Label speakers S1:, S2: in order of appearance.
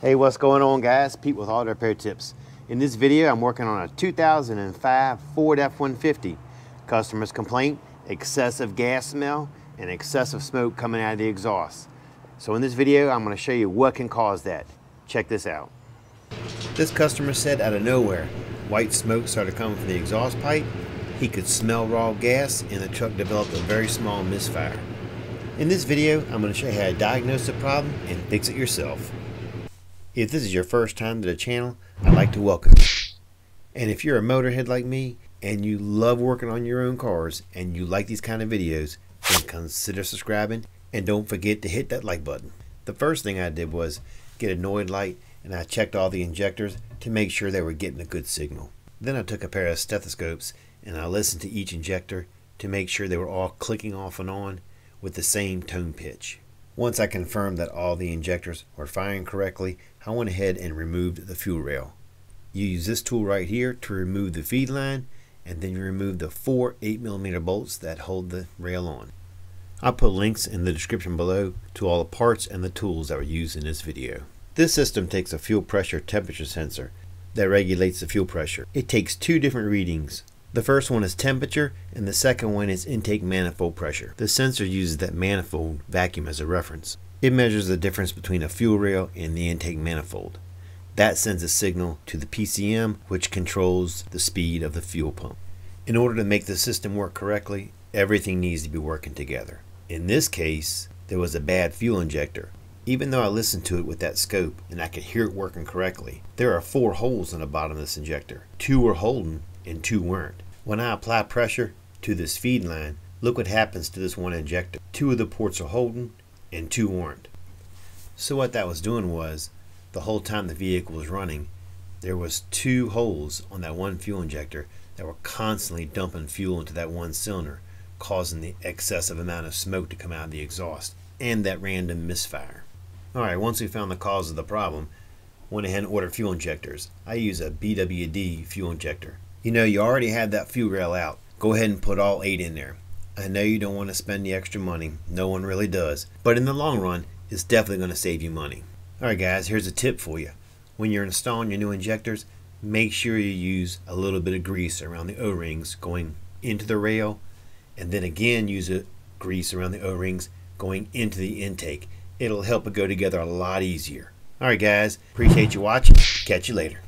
S1: Hey, what's going on guys? Pete with Auto Repair Tips. In this video, I'm working on a 2005 Ford F-150. Customer's complaint, excessive gas smell and excessive smoke coming out of the exhaust. So in this video, I'm gonna show you what can cause that. Check this out. This customer said out of nowhere, white smoke started coming from the exhaust pipe. He could smell raw gas and the truck developed a very small misfire. In this video, I'm going to show you how to diagnose the problem and fix it yourself. If this is your first time to the channel, I'd like to welcome you. And if you're a motorhead like me and you love working on your own cars and you like these kind of videos, then consider subscribing and don't forget to hit that like button. The first thing I did was get a Noid light and I checked all the injectors to make sure they were getting a good signal. Then I took a pair of stethoscopes and I listened to each injector to make sure they were all clicking off and on with the same tone pitch. Once I confirmed that all the injectors were firing correctly, I went ahead and removed the fuel rail. You use this tool right here to remove the feed line and then you remove the four 8mm bolts that hold the rail on. I'll put links in the description below to all the parts and the tools that were used in this video. This system takes a fuel pressure temperature sensor that regulates the fuel pressure. It takes two different readings the first one is temperature and the second one is intake manifold pressure. The sensor uses that manifold vacuum as a reference. It measures the difference between a fuel rail and the intake manifold. That sends a signal to the PCM which controls the speed of the fuel pump. In order to make the system work correctly, everything needs to be working together. In this case, there was a bad fuel injector. Even though I listened to it with that scope and I could hear it working correctly, there are four holes in the bottom of this injector. Two were holding and two weren't. When I apply pressure to this feed line, look what happens to this one injector. Two of the ports are holding and two weren't. So what that was doing was, the whole time the vehicle was running, there was two holes on that one fuel injector that were constantly dumping fuel into that one cylinder, causing the excessive amount of smoke to come out of the exhaust and that random misfire. Alright, once we found the cause of the problem, went ahead and ordered fuel injectors. I use a BWD fuel injector. You know, you already had that fuel rail out. Go ahead and put all eight in there. I know you don't want to spend the extra money. No one really does. But in the long run, it's definitely going to save you money. Alright guys, here's a tip for you. When you're installing your new injectors, make sure you use a little bit of grease around the O-rings going into the rail and then again use a grease around the O-rings going into the intake. It'll help it go together a lot easier. Alright guys, appreciate you watching. Catch you later.